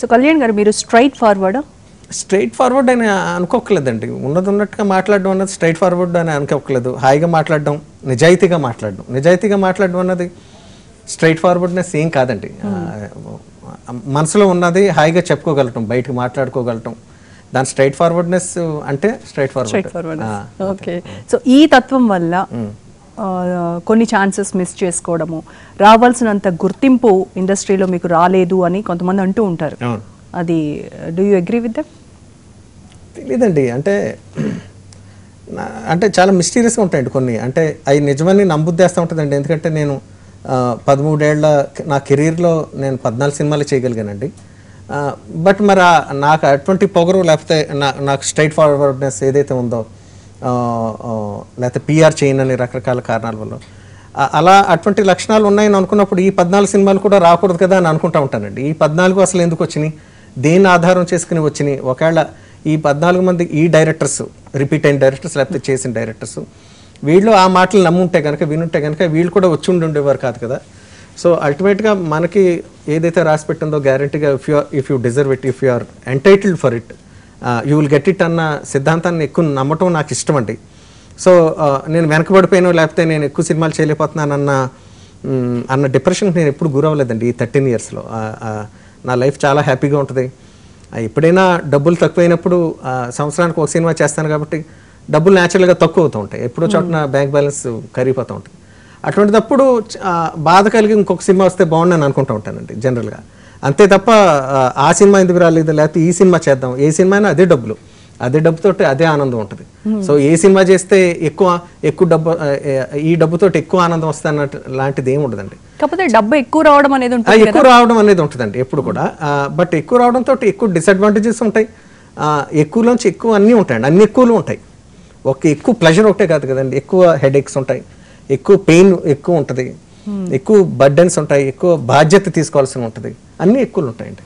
So Kalyan గారు మీరు straight forward straight forward అని అనుకోకలేదండి ఉన్నది ఉన్నట్టుగా మాట్లాడడం అన్నది స్ట్రైట్ ఫార్వర్డ్ అని అనుకోకలేదు హాయిగా మాట్లాడడం నిజాయితీగా మాట్లాడడం. నిజాయితీగా మాట్లాడడం అన్నది స్ట్రైట్ ఫార్వర్డ్నెస్ ఏం కాదండి. మనసులో ఉన్నది హాయిగా చెప్పుకోగలటం బయటకు మాట్లాడుకోగలటం. దాని స్ట్రైట్ ఫార్వర్డ్నెస్ అంటే స్ట్రైట్ ఫార్వర్డ్ ఓకే సో ఈ తత్వం వల్ల కొన్ని ఛాన్సెస్ మిస్ చేసుకోవడము. రావాల్సినంత గుర్తింపు ఇండస్ట్రీలో మీకు రాలేదు అని కొంతమంది అంటూ ఉంటారు. అది do you agree with them తెలీదండి. అంటే అంటే చాలా మిస్టీరియస్గా ఉంటాయండి కొన్ని. అంటే అవి నిజమని నమ్ముద్దేస్తూ ఉంటుందండి. ఎందుకంటే నేను పదమూడేళ్ళ నా కెరీర్లో నేను పద్నాలుగు సినిమాలు చేయగలిగానండి. బట్ మరి నాకు అటువంటి పొగరు లేకపోతే నా నాకు స్ట్రైట్ ఫార్వర్డ్నెస్ ఏదైతే ఉందో లేకపోతే పిఆర్ చేయను అనే రకరకాల కారణాల వల్ల. అలా అటువంటి లక్షణాలు ఉన్నాయని అనుకున్నప్పుడు ఈ పద్నాలుగు సినిమాలు కూడా రాకూడదు కదా అని అనుకుంటా ఉంటానండి. ఈ పద్నాలుగు అసలు ఎందుకు వచ్చినాయి? దేన్ని ఆధారం చేసుకుని వచ్చినాయి? ఒకవేళ ఈ పద్నాలుగు మంది ఈ డైరెక్టర్స్ రిపీట్ అయిన డైరెక్టర్స్ లేకపోతే చేసిన డైరెక్టర్స్ వీళ్ళు ఆ మాటలు నమ్ముంటే కనుక వినుంటే కనుక వీళ్ళు కూడా వచ్చి ఉండి ఉండేవారు కాదు కదా. సో అల్టిమేట్గా మనకి ఏదైతే రాసి పెట్టిందో గ్యారంటీగా if you if you deserve it if you are entitled for it you will get it అన్న సిద్ధాంతాన్ని ఎక్కువ నమ్మటం నాకు ఇష్టం అండి. సో నేను వెనకబడిపోయాను లేకపోతే నేను ఎక్కువ సినిమాలు చేయలేకపోతున్నాను అన్న అన్న డిప్రెషన్కి నేను ఎప్పుడు గురవ్వలేదండి ఈ థర్టీన్ ఇయర్స్లో నా లైఫ్ చాలా హ్యాపీగా ఉంటుంది. ఎప్పుడైనా డబ్బులు తక్కువైనప్పుడు సంవత్సరానికి ఒక సినిమా చేస్తాను కాబట్టి డబ్బులు న్యాచురల్గా తక్కువ అవుతూ ఉంటాయి. ఎప్పుడో చోటన బ్యాంక్ బ్యాలెన్స్ కరిగిపోతూ ఉంటుంది అటువంటిదప్పుడు బాధ కలిగి ఇంకొక సినిమా వస్తే బాగుండని అనుకుంటూ ఉంటానండి జనరల్గా అంతే తప్ప ఆ, సినిమా ఎందుకు రాలేదు? లేకపోతే ఈ సినిమా చేద్దాం. ఏ సినిమా అయినా అదే డబ్బులు. అదే డబ్బుతోటి అదే ఆనందం ఉంటుంది. సో ఏ సినిమా చేస్తే ఎక్కువ ఎక్కువ డబ్బు ఈ డబ్బుతోటి ఎక్కువ ఆనందం వస్తే అన్నట్టు లాంటిది ఏమి ఉండదండి. కాకపోతే డబ్బు ఎక్కువ రావడం అనేది ఉంటుంది ఎక్కువ రావడం అనేది ఉంటుందండి ఎప్పుడు కూడా. బట్ ఎక్కువ రావడంతో ఎక్కువ డిసడ్వాంటేజెస్ ఉంటాయి. ఎక్కువలోంచి ఎక్కువ అన్నీ ఉంటాయండి. అన్ని ఎక్కువలు ఉంటాయి. ఒక ఎక్కువ ప్లెజర్ ఒకటే కాదు కదండి. ఎక్కువ హెడ్ ఎక్స్ ఉంటాయి. ఎక్కువ పెయిన్ ఎక్కువ ఉంటుంది. ఎక్కువ బర్డెన్స్ ఉంటాయి. ఎక్కువ బాధ్యత తీసుకోవాల్సి ఉంటుంది. అన్నీ ఎక్కువలు ఉంటాయండి.